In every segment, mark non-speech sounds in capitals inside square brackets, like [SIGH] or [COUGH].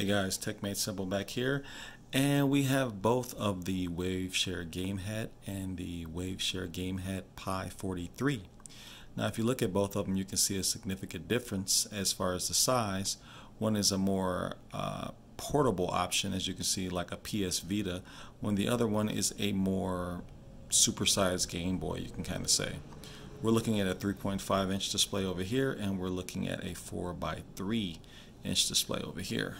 Hey guys, TechMade Simple back here, and we have both of the Waveshare Game Hat and the Waveshare Game Hat Pi 43. Now if you look at both of them you can see a significant difference as far as the size. One is a more uh, portable option as you can see like a PS Vita, when the other one is a more supersized Game Boy you can kind of say. We're looking at a 3.5 inch display over here and we're looking at a 4 by 3 inch display over here.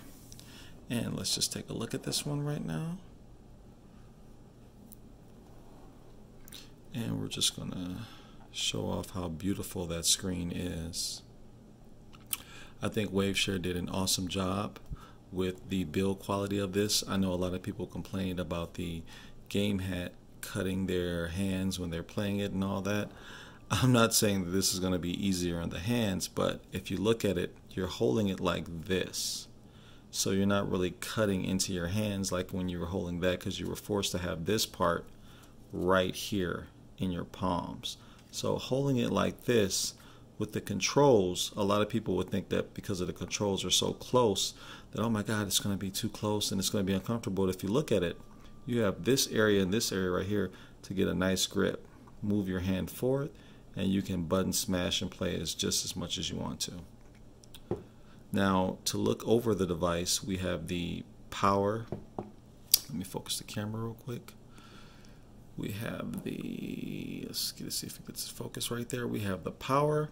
And let's just take a look at this one right now. And we're just going to show off how beautiful that screen is. I think Waveshare did an awesome job with the build quality of this. I know a lot of people complained about the game hat cutting their hands when they're playing it and all that. I'm not saying that this is going to be easier on the hands, but if you look at it, you're holding it like this so you're not really cutting into your hands like when you were holding that because you were forced to have this part right here in your palms. So holding it like this with the controls, a lot of people would think that because of the controls are so close that oh my god it's going to be too close and it's going to be uncomfortable. But if you look at it, you have this area and this area right here to get a nice grip. Move your hand forward and you can button smash and play as just as much as you want to. Now to look over the device we have the power. Let me focus the camera real quick. We have the let's, let's see if it gets focus right there. We have the power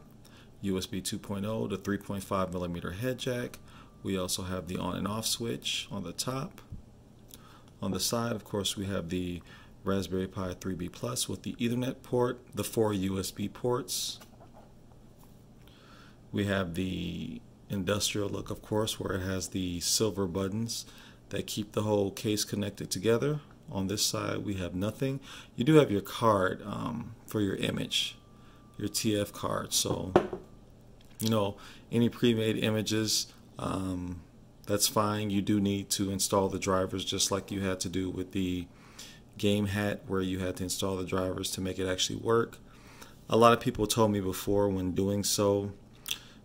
USB 2.0 to 3.5 millimeter head jack. We also have the on and off switch on the top. On the side of course we have the Raspberry Pi 3B Plus with the Ethernet port the four USB ports. We have the industrial look of course where it has the silver buttons that keep the whole case connected together. On this side we have nothing. You do have your card um, for your image your TF card. So you know any pre-made images um, that's fine. You do need to install the drivers just like you had to do with the game hat where you had to install the drivers to make it actually work. A lot of people told me before when doing so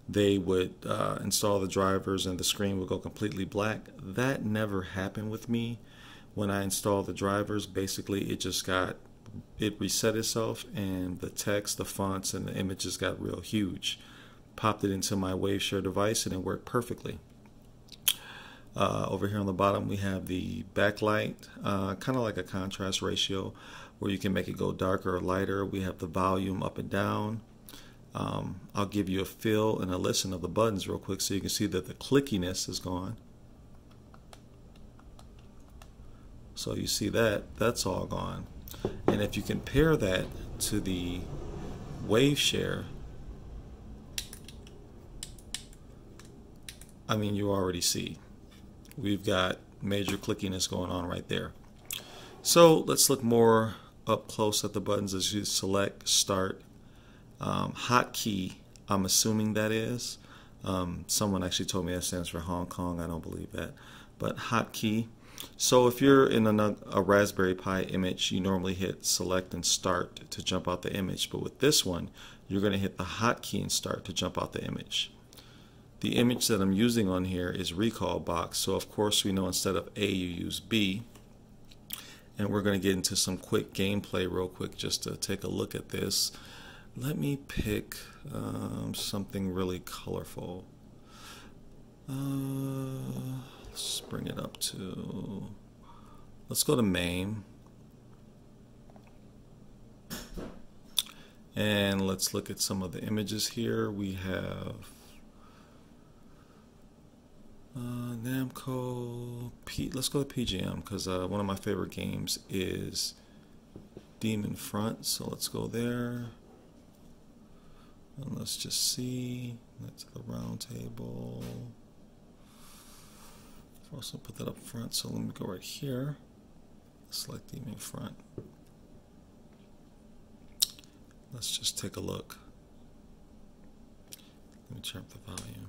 they would uh, install the drivers and the screen would go completely black. That never happened with me. When I installed the drivers, basically it just got, it reset itself and the text, the fonts, and the images got real huge. Popped it into my Waveshare device and it worked perfectly. Uh, over here on the bottom we have the backlight, uh, kind of like a contrast ratio where you can make it go darker or lighter. We have the volume up and down. Um, I'll give you a feel and a listen of the buttons real quick so you can see that the clickiness is gone. So you see that, that's all gone. And if you compare that to the Waveshare, I mean, you already see we've got major clickiness going on right there. So let's look more up close at the buttons as you select, start, um, hotkey, I'm assuming that is. Um, someone actually told me that stands for Hong Kong. I don't believe that. But hotkey. So if you're in a, a Raspberry Pi image, you normally hit select and start to jump out the image. But with this one, you're going to hit the hotkey and start to jump out the image. The image that I'm using on here is Recalbox. So of course we know instead of A you use B. And we're going to get into some quick gameplay real quick just to take a look at this. Let me pick um, something really colorful. Uh, let's bring it up to, let's go to MAME. And let's look at some of the images here. We have uh, Namco, P let's go to PGM because uh, one of my favorite games is Demon Front. So let's go there. And let's just see. That's the round table. Also put that up front. So let me go right here. Select Demon Front. Let's just take a look. Let me turn up the volume.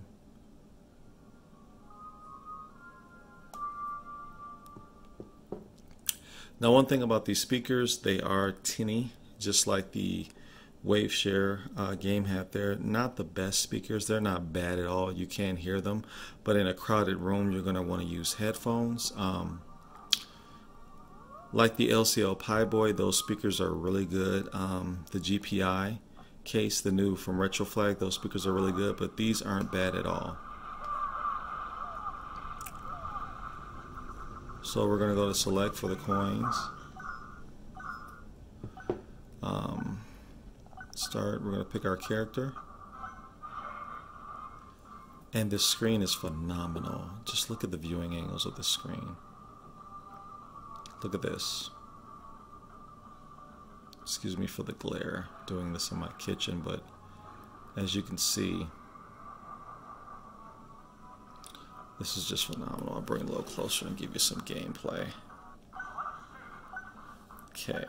Now one thing about these speakers, they are tinny, just like the Waveshare uh, game hat. They're not the best speakers. They're not bad at all. You can't hear them, but in a crowded room, you're going to want to use headphones. Um, like the LCL PiBoy, those speakers are really good. Um, the GPI case, the new from Retroflag, those speakers are really good, but these aren't bad at all. So we're going to go to select for the coins. Start, we're going to pick our character. And this screen is phenomenal. Just look at the viewing angles of the screen. Look at this. Excuse me for the glare doing this in my kitchen, but as you can see, this is just phenomenal. I'll bring it a little closer and give you some gameplay. Okay.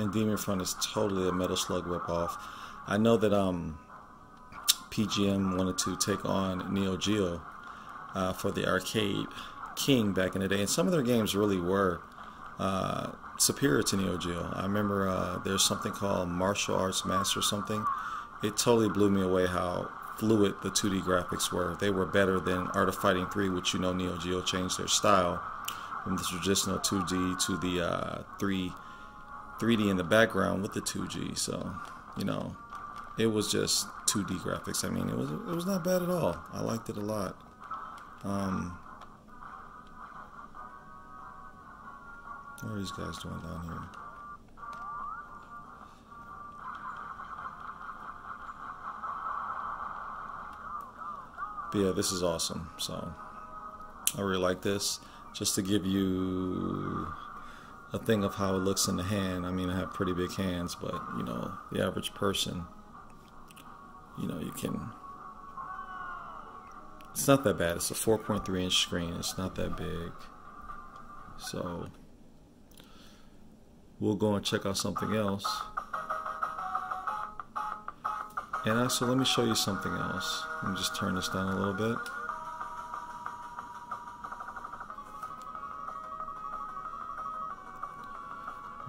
And Demon Front is totally a Metal Slug ripoff. I know that um, PGM wanted to take on Neo Geo uh, for the arcade king back in the day, and some of their games really were uh, superior to Neo Geo. I remember uh, there's something called Martial Arts Master something. It totally blew me away how fluid the 2D graphics were. They were better than Art of Fighting 3, which you know Neo Geo changed their style from the traditional 2D to the uh, 3 3D in the background with the 2G. So, you know, it was just 2D graphics. I mean, it was it was not bad at all. I liked it a lot. Um, what are these guys doing down here? But yeah, this is awesome. So I really like this. Just to give you a thing of how it looks in the hand. I mean, I have pretty big hands, but you know, the average person, you know, you can. It's not that bad. It's a 4.3 inch screen. It's not that big. So we'll go and check out something else. And also, let me show you something else. Let me just turn this down a little bit.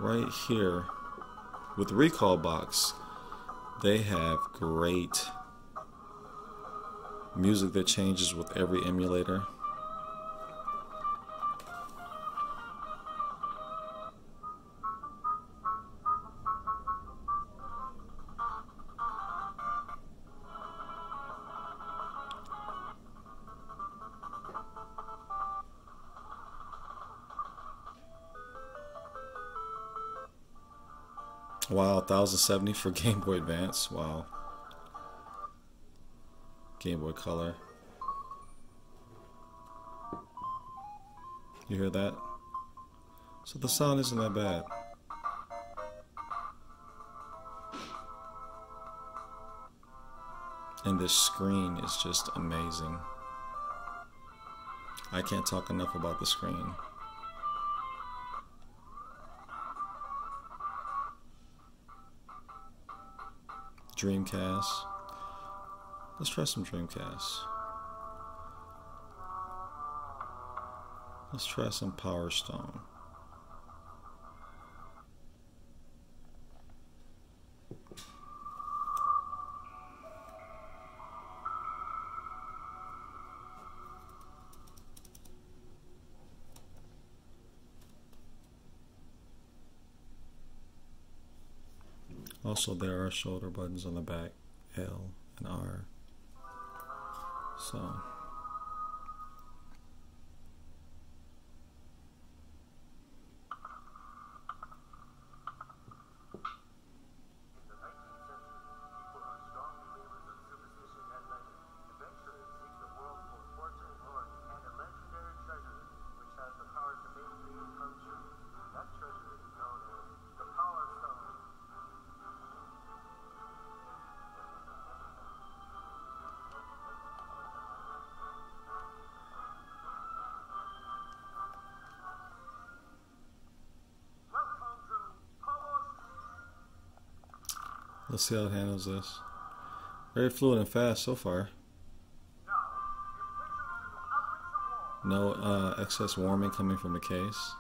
Right here with Recalbox, they have great music that changes with every emulator. Wow, 1070 for Game Boy Advance. Wow. Game Boy Color. You hear that? So the sound isn't that bad. And this screen is just amazing. I can't talk enough about the screen. Dreamcast. Let's try some Dreamcast. Let's try some Power Stone. Also, there are shoulder buttons on the back, L and R. So. Let's see how it handles this. Very fluid and fast so far. No uh, excess warming coming from the case.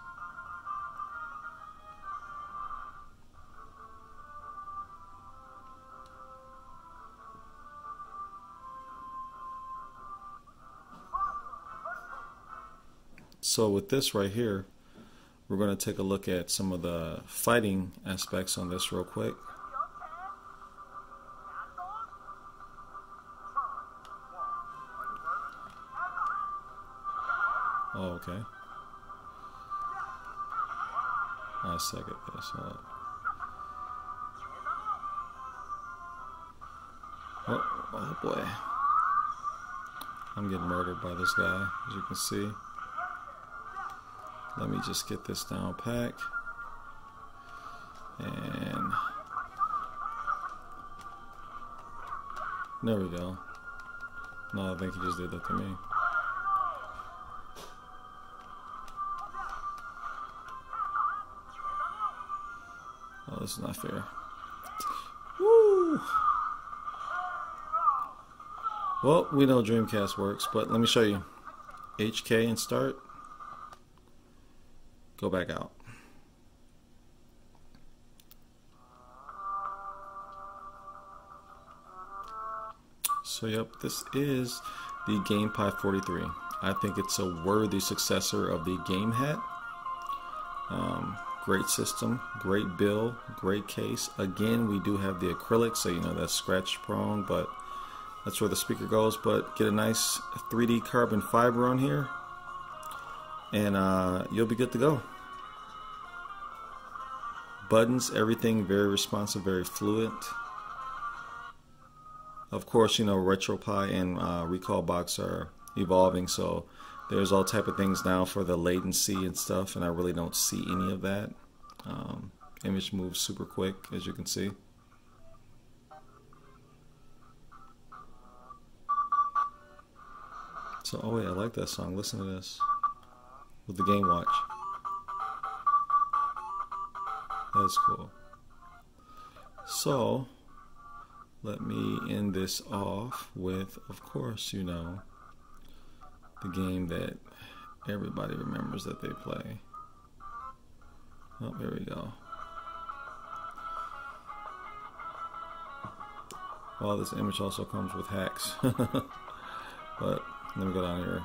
So with this right here, we're going to take a look at some of the fighting aspects on this real quick. Oh, okay. I suck at this. Hold Oh, oh boy. I'm getting murdered by this guy, as you can see. Let me just get this down pack. And there we go. No, I think he just did that to me. This is not fair. Woo! Well, we know Dreamcast works, but let me show you. HK and start. Go back out. So yep, this is the GamePi 43. I think it's a worthy successor of the Game Hat. Um, great system, great bill, great case. Again, we do have the acrylic, so you know that's scratch prone, but that's where the speaker goes. But get a nice 3D carbon fiber on here, and uh, you'll be good to go. Buttons, everything very responsive, very fluid. Of course, you know RetroPie and uh, Recalbox are evolving, so there's all type of things now for the latency and stuff, and I really don't see any of that. Um, image moves super quick, as you can see. So, oh wait, I like that song. Listen to this with the Game Watch. That's cool. So, let me end this off with, of course, you know, the game that everybody remembers that they play. Oh, there we go. Well, this image also comes with hacks. [LAUGHS] but let me go down here.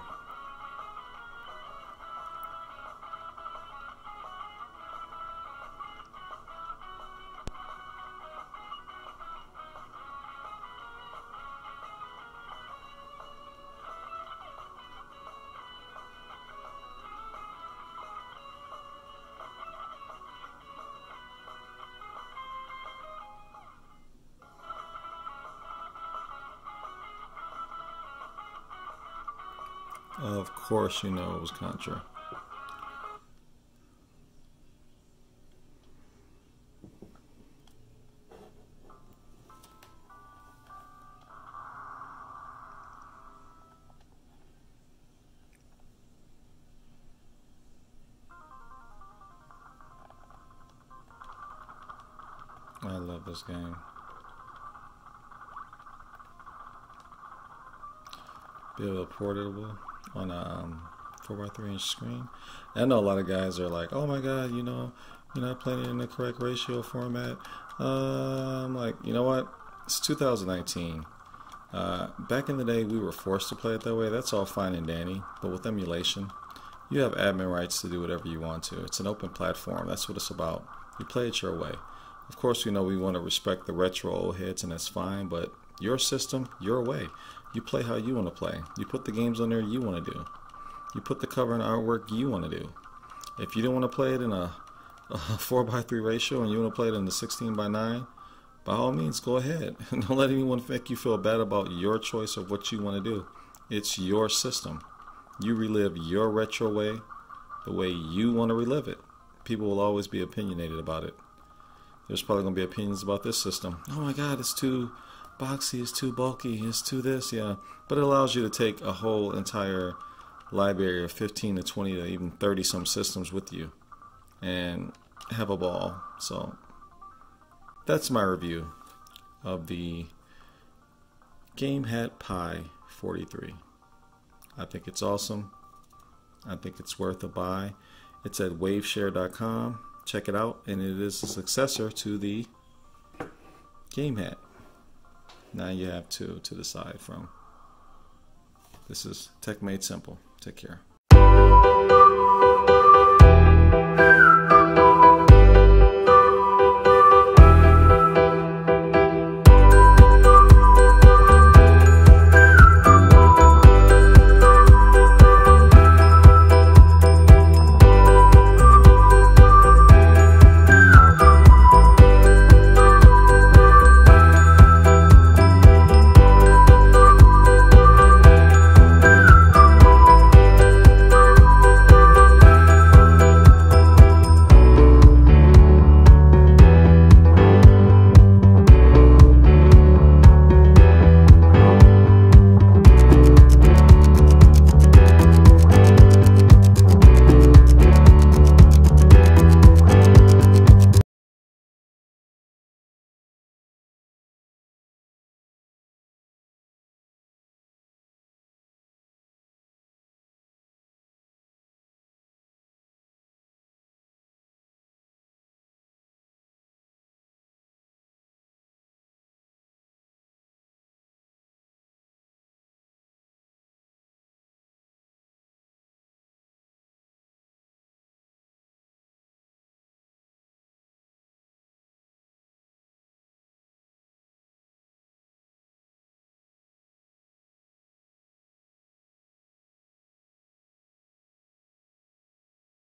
Of course, you know it was Contra. I love this game. Be able to portable on a um, 4x3 inch screen. I know a lot of guys are like, oh my god, you know, you're not playing it in the correct ratio format. Uh, I'm like, you know what? It's 2019. Uh, back in the day, we were forced to play it that way. That's all fine and dandy. But with emulation, you have admin rights to do whatever you want to. It's an open platform. That's what it's about. You play it your way. Of course, you know we want to respect the retro old heads, and that's fine. But your system, your way. You play how you want to play. You put the games on there you want to do. You put the cover and artwork you want to do. If you don't want to play it in a, a [LAUGHS] 4 by 3 ratio and you want to play it in the 16 by 9 by all means, go ahead. [LAUGHS] don't let anyone make you feel bad about your choice of what you want to do. It's your system. You relive your retro way the way you want to relive it. People will always be opinionated about it. There's probably going to be opinions about this system. Oh my god, it's too boxy, it's too bulky, it's too this, yeah. But it allows you to take a whole entire library of 15 to 20 to even 30 some systems with you and have a ball. So that's my review of the Game Hat Pi 43. I think it's awesome. I think it's worth a buy. It's at waveshare.com. Check it out, and it is a successor to the game hat. Now you have two to decide from. This is Tech Made Simple. Take care.